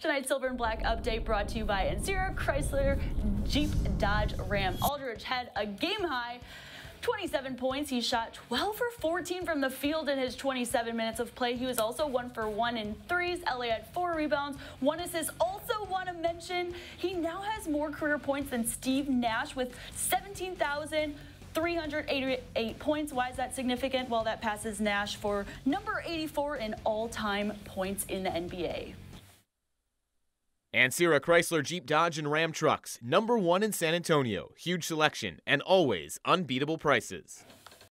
Tonight's Silver and Black update brought to you by Ancira Chrysler Jeep Dodge Ram. Aldridge had a game high 27 points. He shot 12 for 14 from the field in his 27 minutes of play. He was also one for one in threes. LA had four rebounds, one assist. Also want to mention he now has more career points than Steve Nash with 17,000. 388 points. Why is that significant? Well, that passes Nash for number 84 in all-time points in the NBA. Ancira Chrysler Jeep Dodge and Ram trucks, number one in San Antonio. Huge selection and always unbeatable prices.